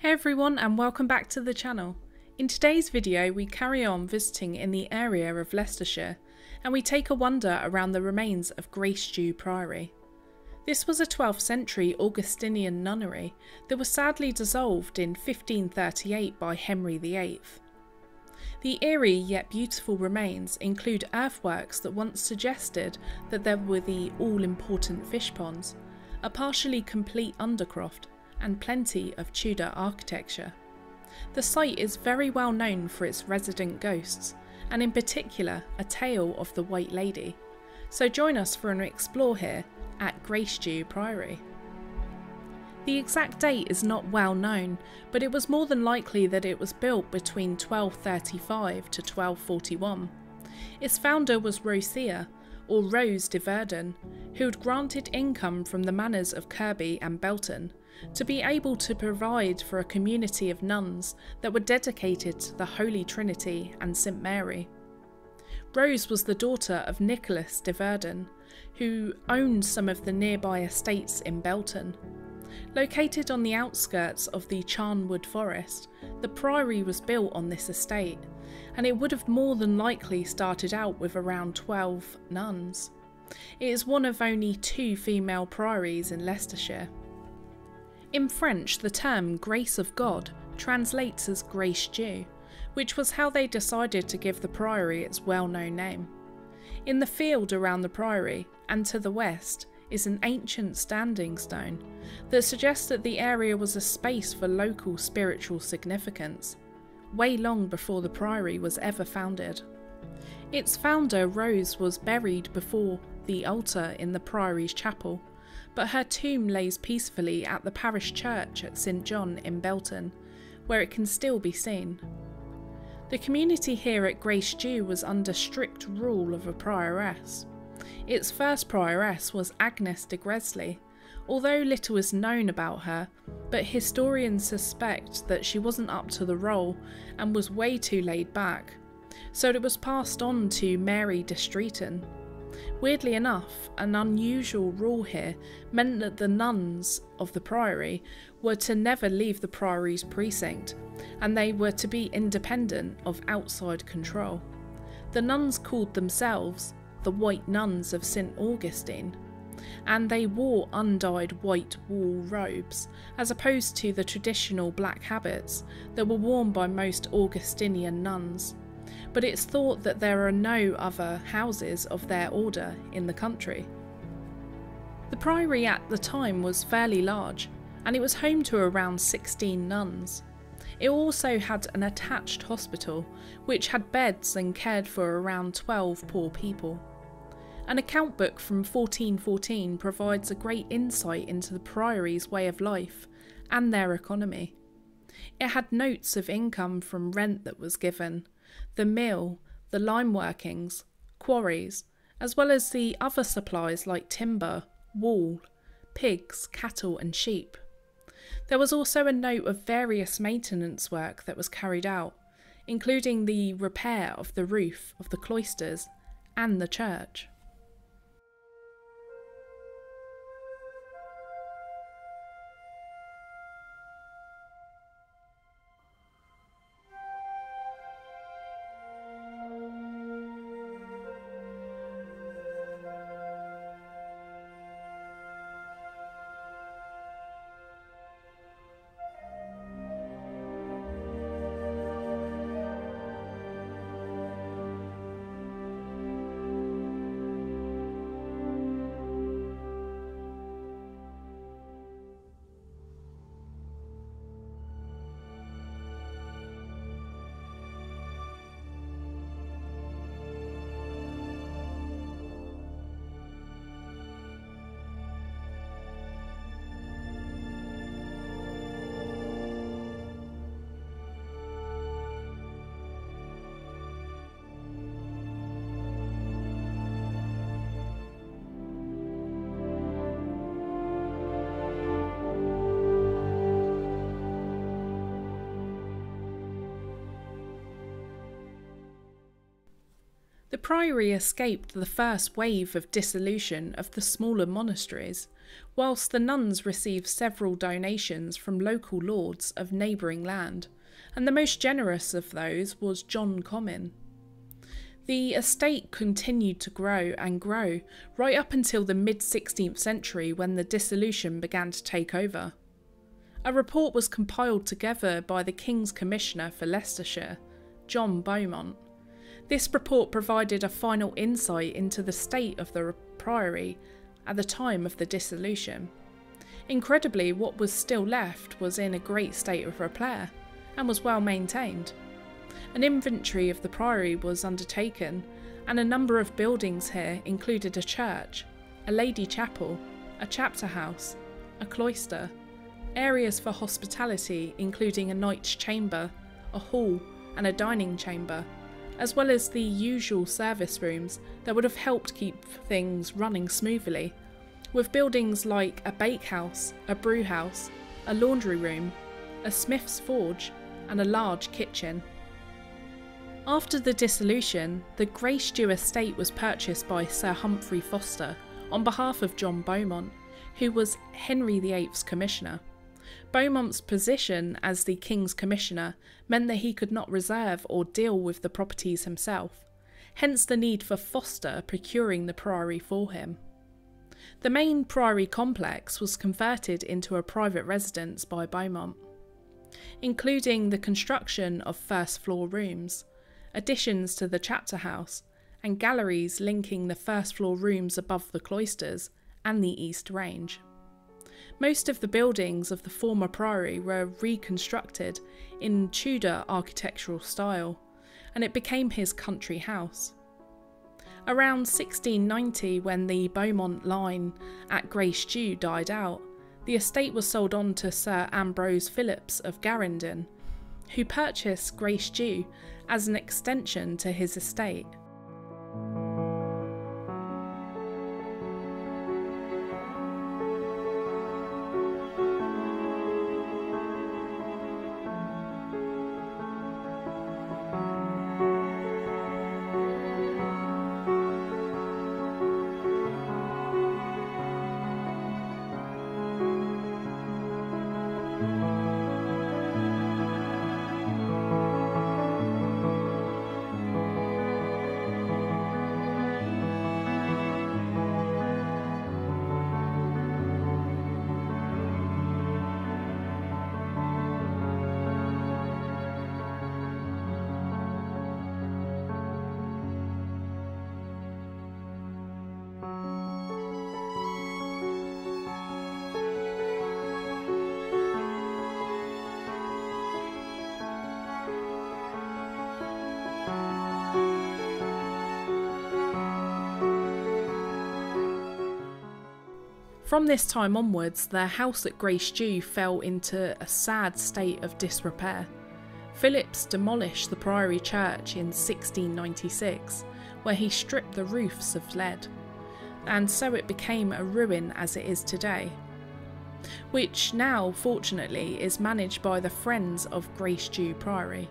Hey everyone and welcome back to the channel. In today's video we carry on visiting in the area of Leicestershire and we take a wander around the remains of Grace Dieu Priory. This was a 12th century Augustinian nunnery that was sadly dissolved in 1538 by Henry VIII. The eerie yet beautiful remains include earthworks that once suggested that there were the all important fish ponds, a partially complete undercroft, and plenty of Tudor architecture. The site is very well known for its resident ghosts, and in particular a tale of the White Lady. So join us for an explore here at Grace Dieu Priory. The exact date is not well known, but it was more than likely that it was built between 1235 to 1241. Its founder was Rosia, or Rose de Verdon, who had granted income from the manors of Kirby and Belton to be able to provide for a community of nuns that were dedicated to the Holy Trinity and St Mary. Rose was the daughter of Nicholas de Verdon, who owned some of the nearby estates in Belton. Located on the outskirts of the Charnwood Forest, the priory was built on this estate, and it would have more than likely started out with around 12 nuns. It is one of only two female priories in Leicestershire. In French, the term Grace of God translates as Grace Dieu, which was how they decided to give the priory its well known name. In the field around the priory, and to the west, is an ancient standing stone that suggests that the area was a space for local spiritual significance, way long before the priory was ever founded. Its founder, Rose, was buried before the altar in the priory's chapel, but her tomb lays peacefully at the parish church at St John in Belton, where it can still be seen. The community here at Grace Dieu was under strict rule of a prioress. Its first prioress was Agnes de Gresley, although little is known about her, but historians suspect that she wasn't up to the role and was way too laid back, so it was passed on to Mary de Streeton. Weirdly enough, an unusual rule here meant that the nuns of the priory were to never leave the priory's precinct, and they were to be independent of outside control. The nuns called themselves the White Nuns of St Augustine, and they wore undyed white wool robes, as opposed to the traditional black habits that were worn by most Augustinian nuns but it's thought that there are no other houses of their order in the country. The priory at the time was fairly large, and it was home to around 16 nuns. It also had an attached hospital, which had beds and cared for around 12 poor people. An account book from 1414 provides a great insight into the priory's way of life and their economy. It had notes of income from rent that was given, the mill, the lime workings, quarries, as well as the other supplies like timber, wool, pigs, cattle, and sheep. There was also a note of various maintenance work that was carried out, including the repair of the roof of the cloisters and the church. The priory escaped the first wave of dissolution of the smaller monasteries, whilst the nuns received several donations from local lords of neighbouring land, and the most generous of those was John Comyn. The estate continued to grow and grow right up until the mid 16th century when the dissolution began to take over. A report was compiled together by the King's Commissioner for Leicestershire, John Beaumont. This report provided a final insight into the state of the priory at the time of the dissolution. Incredibly, what was still left was in a great state of repair and was well maintained. An inventory of the priory was undertaken, and a number of buildings here included a church, a lady chapel, a chapter house, a cloister, areas for hospitality including a knight's chamber, a hall, and a dining chamber, as well as the usual service rooms that would have helped keep things running smoothly, with buildings like a bakehouse, a brewhouse, a laundry room, a smith's forge, and a large kitchen. After the dissolution, the Grace Dieu estate was purchased by Sir Humphrey Foster on behalf of John Beaumont, who was Henry VIII's commissioner. Beaumont's position as the King's Commissioner meant that he could not reserve or deal with the properties himself, hence the need for Foster procuring the priory for him. The main priory complex was converted into a private residence by Beaumont, including the construction of first floor rooms, additions to the chapter house, and galleries linking the first floor rooms above the cloisters and the east range. Most of the buildings of the former priory were reconstructed in Tudor architectural style, and it became his country house. Around 1690, when the Beaumont line at Grace Dieu died out, the estate was sold on to Sir Ambrose Phillips of Garendon, who purchased Grace Dieu as an extension to his estate. From this time onwards, their house at Grace Dieu fell into a sad state of disrepair. Phillips demolished the Priory Church in 1696, where he stripped the roofs of lead, and so it became a ruin as it is today. Which now, fortunately, is managed by the Friends of Grace Dieu Priory,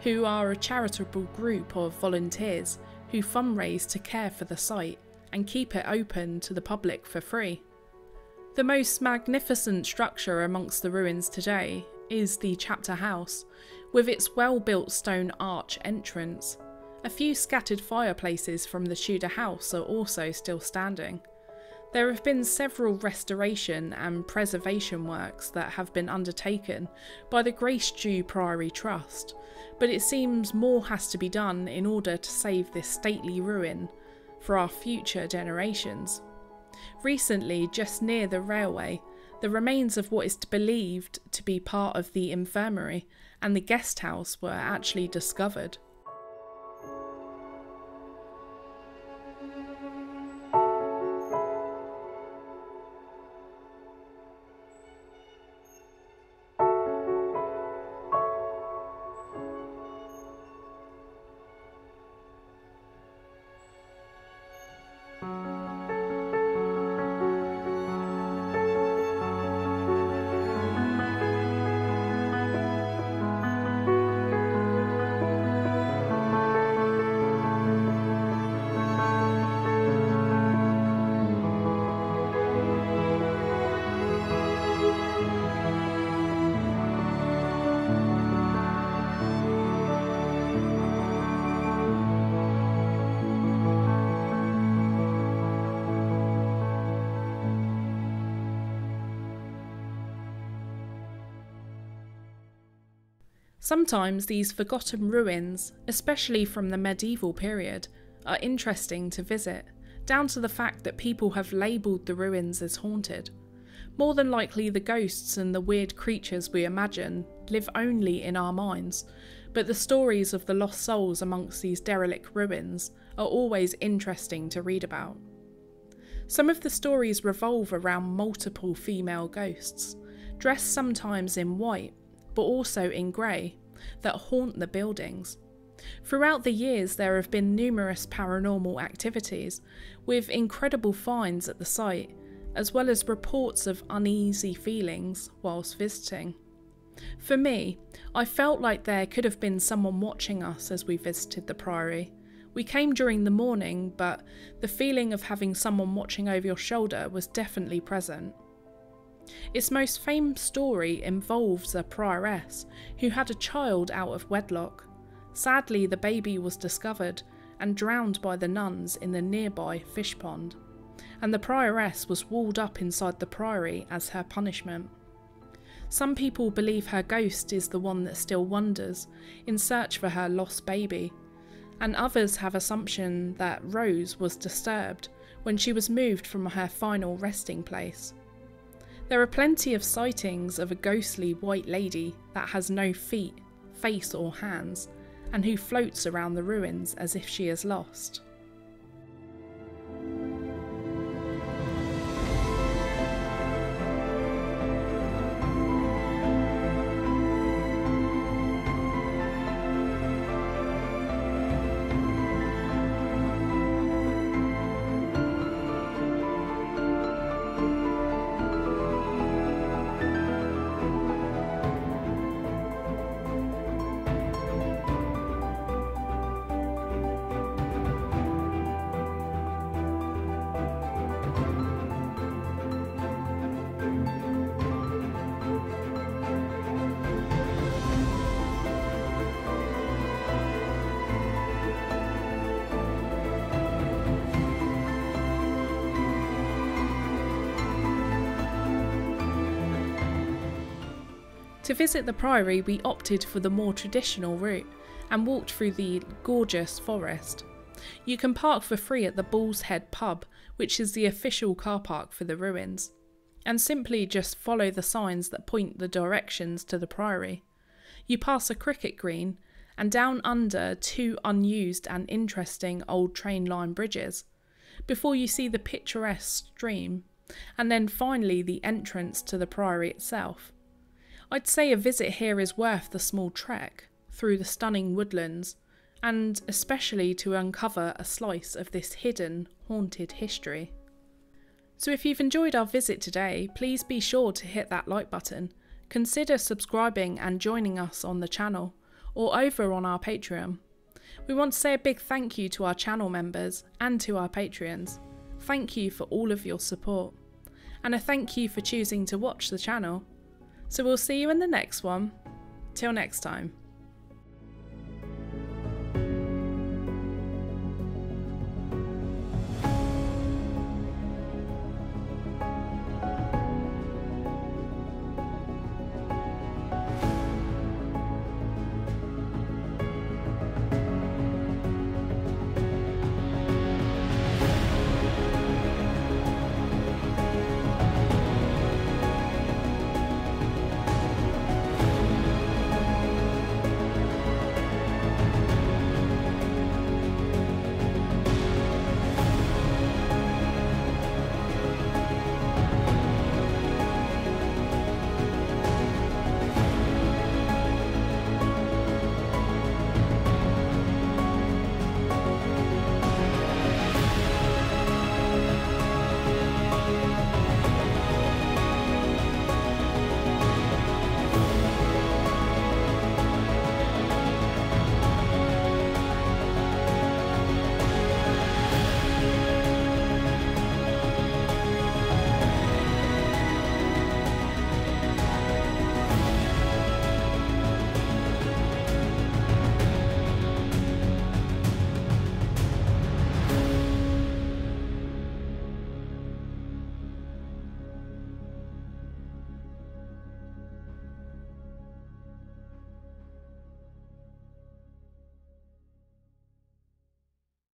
who are a charitable group of volunteers who fundraise to care for the site and keep it open to the public for free. The most magnificent structure amongst the ruins today is the chapter house, with its well built stone arch entrance. A few scattered fireplaces from the Tudor house are also still standing. There have been several restoration and preservation works that have been undertaken by the Grace Dieu Priory Trust, but it seems more has to be done in order to save this stately ruin for our future generations. Recently, just near the railway, the remains of what is believed to be part of the infirmary and the guest house were actually discovered. Sometimes these forgotten ruins, especially from the medieval period, are interesting to visit, down to the fact that people have labelled the ruins as haunted. More than likely, the ghosts and the weird creatures we imagine live only in our minds, but the stories of the lost souls amongst these derelict ruins are always interesting to read about. Some of the stories revolve around multiple female ghosts, dressed sometimes in white, but also in grey, that haunt the buildings. Throughout the years, there have been numerous paranormal activities, with incredible finds at the site, as well as reports of uneasy feelings whilst visiting. For me, I felt like there could have been someone watching us as we visited the Priory. We came during the morning, but the feeling of having someone watching over your shoulder was definitely present. Its most famous story involves a prioress who had a child out of wedlock. Sadly, the baby was discovered and drowned by the nuns in the nearby fish pond, and the prioress was walled up inside the priory as her punishment. Some people believe her ghost is the one that still wanders in search for her lost baby, and others have assumption that Rose was disturbed when she was moved from her final resting place. There are plenty of sightings of a ghostly white lady that has no feet, face, or hands, and who floats around the ruins as if she is lost. To visit the Priory, we opted for the more traditional route and walked through the gorgeous forest. You can park for free at the Bull's Head pub, which is the official car park for the ruins, and simply just follow the signs that point the directions to the Priory. You pass a cricket green and down under two unused and interesting old train line bridges before you see the picturesque stream, and then finally the entrance to the Priory itself. I'd say a visit here is worth the small trek through the stunning woodlands, and especially to uncover a slice of this hidden, haunted history. So if you've enjoyed our visit today, please be sure to hit that like button, consider subscribing and joining us on the channel, or over on our Patreon. We want to say a big thank you to our channel members and to our Patreons. Thank you for all of your support. And a thank you for choosing to watch the channel. So we'll see you in the next one. Till next time.